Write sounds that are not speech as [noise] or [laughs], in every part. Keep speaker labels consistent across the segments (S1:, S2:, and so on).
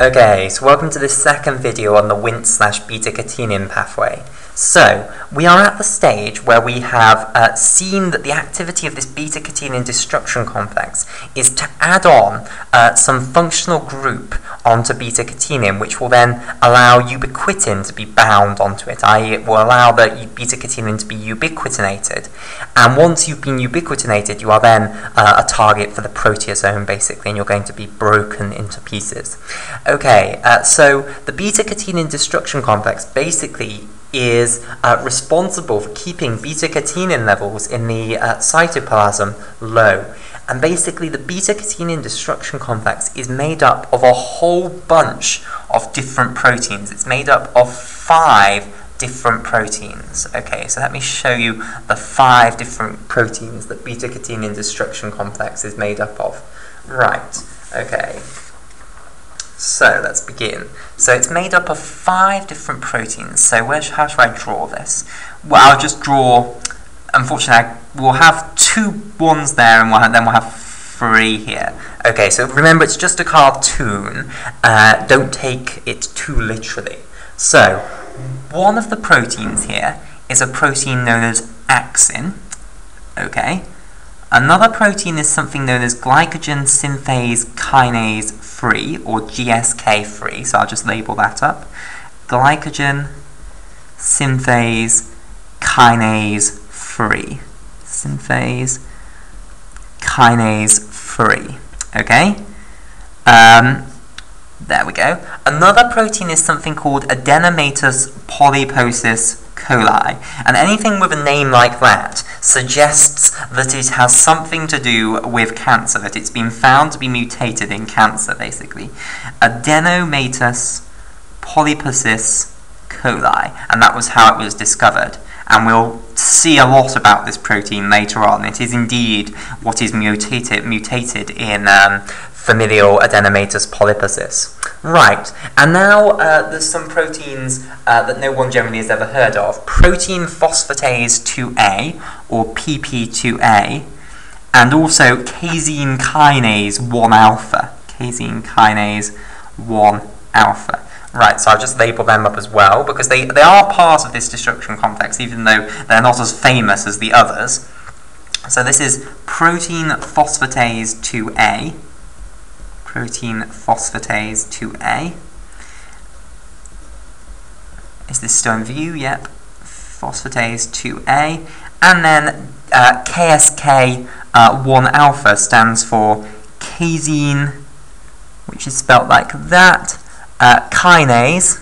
S1: Okay, so welcome to the second video on the Wnt slash beta-catenin pathway. So, we are at the stage where we have uh, seen that the activity of this beta-catenin destruction complex is to add on uh, some functional group onto beta-catenin, which will then allow ubiquitin to be bound onto it, i.e. it will allow the beta-catenin to be ubiquitinated. And once you've been ubiquitinated, you are then uh, a target for the proteasome, basically, and you're going to be broken into pieces. Okay, uh, so the beta-catenin destruction complex basically is uh, responsible for keeping beta-catenin levels in the uh, cytoplasm low. And basically the beta-catenin destruction complex is made up of a whole bunch of different proteins. It's made up of five different proteins. Okay, so let me show you the five different proteins that beta-catenin destruction complex is made up of. Right, okay. So let's begin. So it's made up of five different proteins. So where, how should I draw this? Well, I'll just draw, unfortunately, we'll have two ones there and we'll have, then we'll have three here. Okay, so remember it's just a cartoon. Uh, don't take it too literally. So, one of the proteins here is a protein known as axin. Okay. Another protein is something known as glycogen synthase kinase 3 or GSK free, so I'll just label that up. Glycogen synthase kinase free. Synthase kinase free. Okay? Um, there we go. Another protein is something called adenomatous polyposis coli. And anything with a name like that suggests that it has something to do with cancer, that it's been found to be mutated in cancer, basically. Adenomatous polyposis coli. And that was how it was discovered. And we'll see a lot about this protein later on. It is indeed what is mutated, mutated in um, familial adenomatous polyposis. Right, and now uh, there's some proteins uh, that no one generally has ever heard of. Protein phosphatase 2A, or PP2A, and also casein kinase 1 alpha. Casein kinase 1 alpha. Right, so I'll just label them up as well, because they, they are part of this destruction complex, even though they're not as famous as the others. So this is protein phosphatase 2A, protein phosphatase 2A. Is this still in view? Yep. Phosphatase 2A. And then uh, KSK uh, 1 alpha stands for casein, which is spelt like that, uh, kinase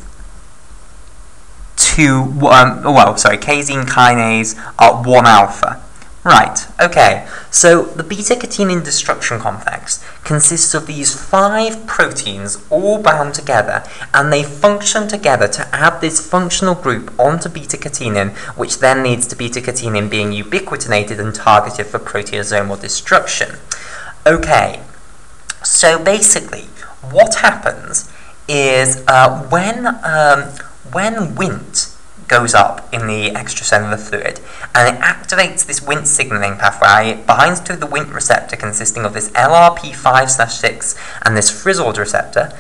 S1: 2, um, well, sorry, casein kinase uh, 1 alpha. Right, okay, so the beta-catenin destruction complex consists of these five proteins all bound together and they function together to add this functional group onto beta-catenin which then leads to beta-catenin being ubiquitinated and targeted for proteasomal destruction. Okay, so basically what happens is uh, when, um, when Wnt goes up in the extracellular fluid and it activates this Wnt signaling pathway. It binds to the Wnt receptor consisting of this LRP5/6 and this frizzled receptor.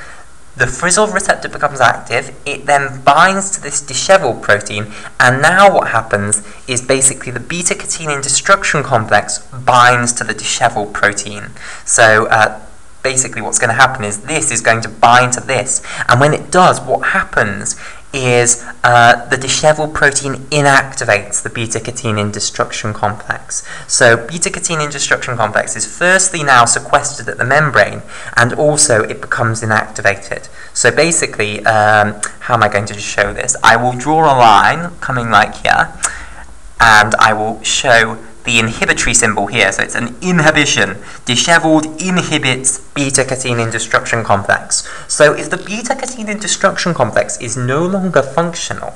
S1: The frizzled receptor becomes active, it then binds to this disheveled protein, and now what happens is basically the beta-catenin destruction complex binds to the disheveled protein. So uh, basically what's going to happen is this is going to bind to this, and when it does, what happens is uh, the disheveled protein inactivates the beta-catenin destruction complex. So beta-catenin destruction complex is firstly now sequestered at the membrane and also it becomes inactivated. So basically, um, how am I going to show this? I will draw a line coming like here and I will show the inhibitory symbol here, so it's an inhibition. Disheveled inhibits beta-catenin destruction complex. So if the beta-catenin destruction complex is no longer functional,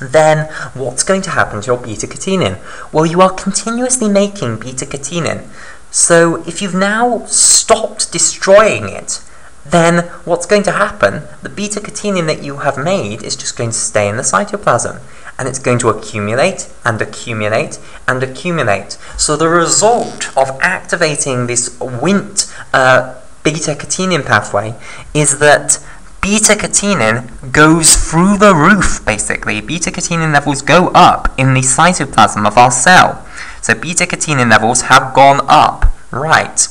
S1: then what's going to happen to your beta-catenin? Well, you are continuously making beta-catenin. So if you've now stopped destroying it, then what's going to happen? The beta-catenin that you have made is just going to stay in the cytoplasm and it's going to accumulate and accumulate and accumulate. So the result of activating this Wnt uh, beta-catenin pathway is that beta-catenin goes through the roof, basically. Beta-catenin levels go up in the cytoplasm of our cell. So beta-catenin levels have gone up. Right.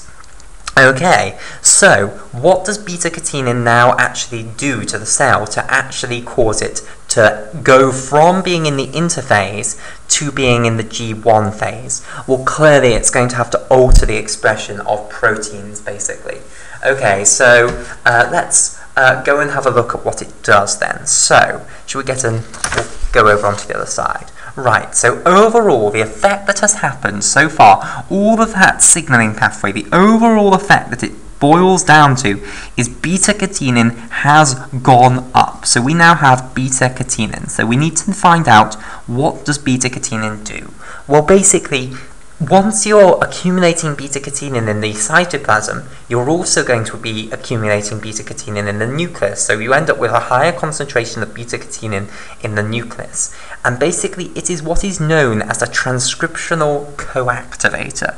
S1: Okay, so what does beta-catenin now actually do to the cell to actually cause it to go from being in the interphase to being in the G1 phase? Well, clearly it's going to have to alter the expression of proteins, basically. Okay, so uh, let's uh, go and have a look at what it does then. So, should we get an... We'll go over onto the other side. Right, so overall, the effect that has happened so far, all of that signaling pathway, the overall effect that it boils down to is beta-catenin has gone up. So we now have beta-catenin. So we need to find out what does beta-catenin do. Well, basically, once you're accumulating beta-catenin in the cytoplasm, you're also going to be accumulating beta-catenin in the nucleus. So you end up with a higher concentration of beta-catenin in the nucleus. And basically, it is what is known as a transcriptional coactivator,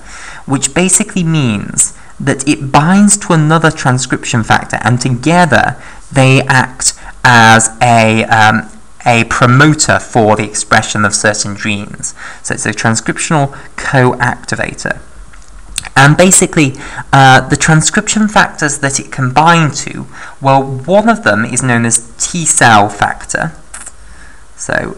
S1: which basically means that it binds to another transcription factor, and together they act as a um, a promoter for the expression of certain genes. So it's a transcriptional co-activator. And basically, uh, the transcription factors that it can bind to, well, one of them is known as T cell factor. So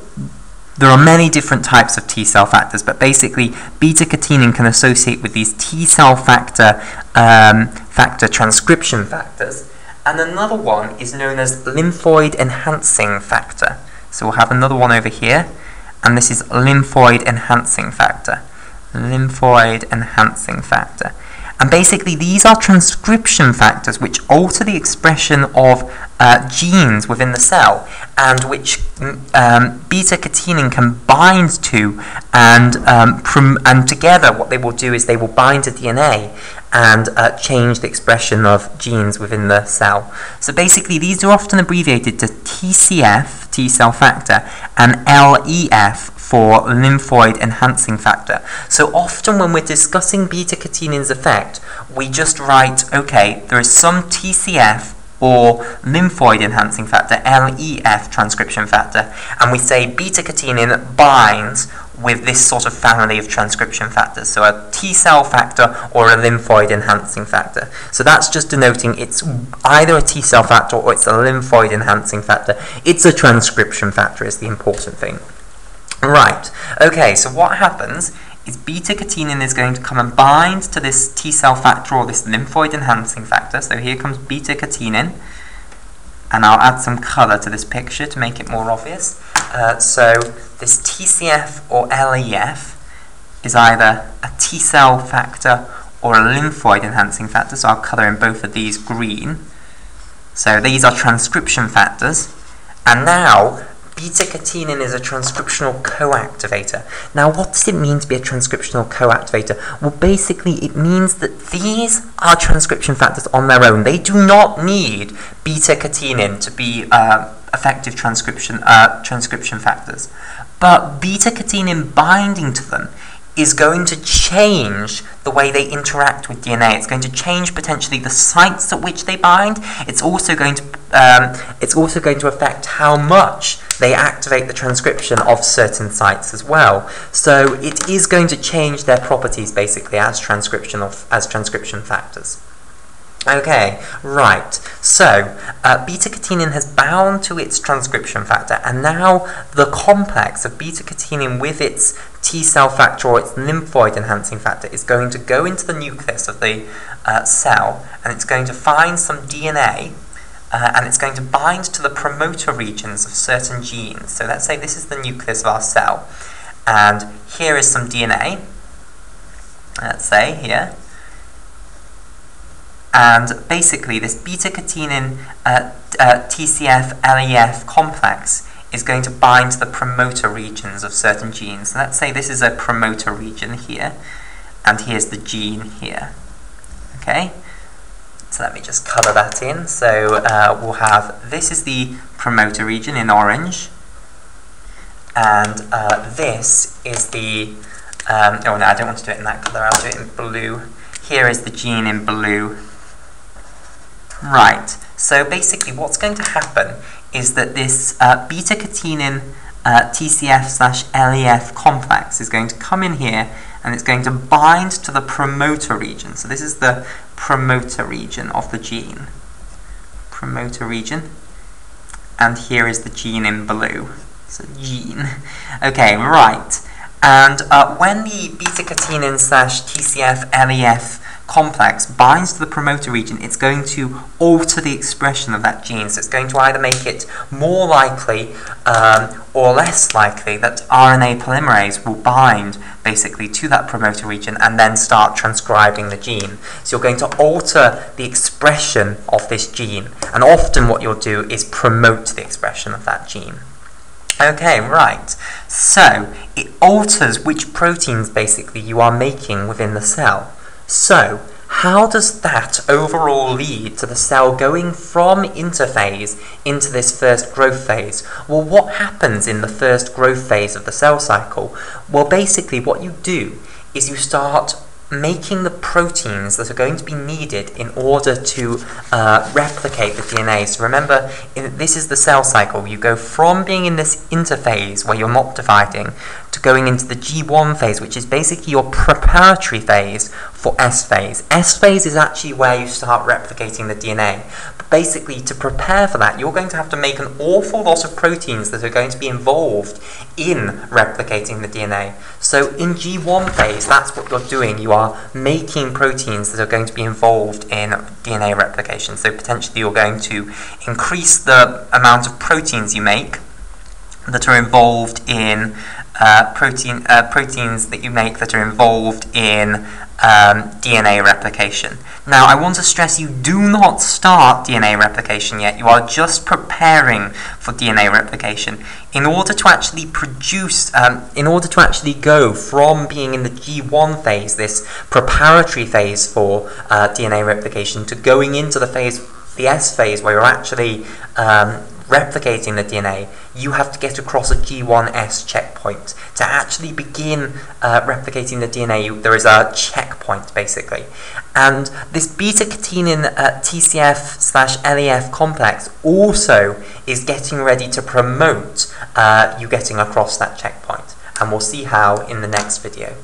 S1: there are many different types of T cell factors, but basically, beta catenin can associate with these T cell factor um, factor transcription factors. And another one is known as lymphoid enhancing factor. So we'll have another one over here, and this is lymphoid enhancing factor. Lymphoid enhancing factor. And basically, these are transcription factors which alter the expression of uh, genes within the cell and which um, beta-catenin can bind to and, um, and together what they will do is they will bind to DNA and uh, change the expression of genes within the cell. So basically these are often abbreviated to TCF, T cell factor, and LEF for lymphoid enhancing factor. So often when we're discussing beta-catenin's effect, we just write, okay, there is some TCF or lymphoid enhancing factor, LEF transcription factor, and we say beta-catenin binds with this sort of family of transcription factors, so a T cell factor or a lymphoid enhancing factor. So that's just denoting it's either a T cell factor or it's a lymphoid enhancing factor. It's a transcription factor is the important thing. Right, okay, so what happens is beta-catenin is going to come and bind to this T cell factor or this lymphoid enhancing factor. So here comes beta-catenin, and I'll add some colour to this picture to make it more obvious. Uh, so this TCF or LEF is either a T cell factor or a lymphoid enhancing factor, so I'll colour in both of these green. So these are transcription factors. And now, beta-catenin is a transcriptional coactivator. Now, what does it mean to be a transcriptional coactivator? Well, basically, it means that these are transcription factors on their own. They do not need beta-catenin to be uh, effective transcription, uh, transcription factors. But beta-catenin binding to them is going to change the way they interact with DNA. It's going to change potentially the sites at which they bind. It's also going to um, it's also going to affect how much they activate the transcription of certain sites as well. So it is going to change their properties basically as transcription of as transcription factors. Okay, right. So, uh, beta-catenin has bound to its transcription factor, and now the complex of beta-catenin with its T cell factor or its lymphoid enhancing factor is going to go into the nucleus of the uh, cell, and it's going to find some DNA, uh, and it's going to bind to the promoter regions of certain genes. So let's say this is the nucleus of our cell, and here is some DNA, let's say here, and basically, this beta-catenin uh, uh, TCF-LEF complex is going to bind to the promoter regions of certain genes. Let's say this is a promoter region here, and here's the gene here. Okay? So let me just colour that in. So uh, we'll have, this is the promoter region in orange, and uh, this is the, um, oh no, I don't want to do it in that colour, I'll do it in blue. Here is the gene in blue, Right, so basically what's going to happen is that this uh, beta-catenin uh, TCF slash LEF complex is going to come in here and it's going to bind to the promoter region. So this is the promoter region of the gene. Promoter region. And here is the gene in blue. So gene. [laughs] Okay, right. And uh, when the beta-catenin slash TCF LEF complex binds to the promoter region, it's going to alter the expression of that gene. So it's going to either make it more likely um, or less likely that RNA polymerase will bind basically to that promoter region and then start transcribing the gene. So you're going to alter the expression of this gene. And often what you'll do is promote the expression of that gene. Okay, right. So, it alters which proteins basically you are making within the cell. So, how does that overall lead to the cell going from interphase into this first growth phase? Well, what happens in the first growth phase of the cell cycle? Well, basically what you do is you start making the proteins that are going to be needed in order to uh, replicate the DNA. So remember, in, this is the cell cycle. You go from being in this interphase where you're not dividing to going into the G1 phase, which is basically your preparatory phase for S phase. S phase is actually where you start replicating the DNA. But basically, to prepare for that, you're going to have to make an awful lot of proteins that are going to be involved in replicating the DNA. So in G1 phase, that's what you're doing. You are making proteins that are going to be involved in DNA replication. So potentially you're going to increase the amount of proteins you make that are involved in uh, protein uh, proteins that you make that are involved in um, DNA replication. Now, I want to stress you do not start DNA replication yet. You are just preparing for DNA replication. In order to actually produce, um, in order to actually go from being in the G1 phase, this preparatory phase for uh, DNA replication, to going into the phase, the S phase, where you're actually um, replicating the DNA, you have to get across a G1S checkpoint. To actually begin uh, replicating the DNA, there is a checkpoint, basically. And this beta-catenin uh, TCF slash LEF complex also is getting ready to promote uh, you getting across that checkpoint. And we'll see how in the next video.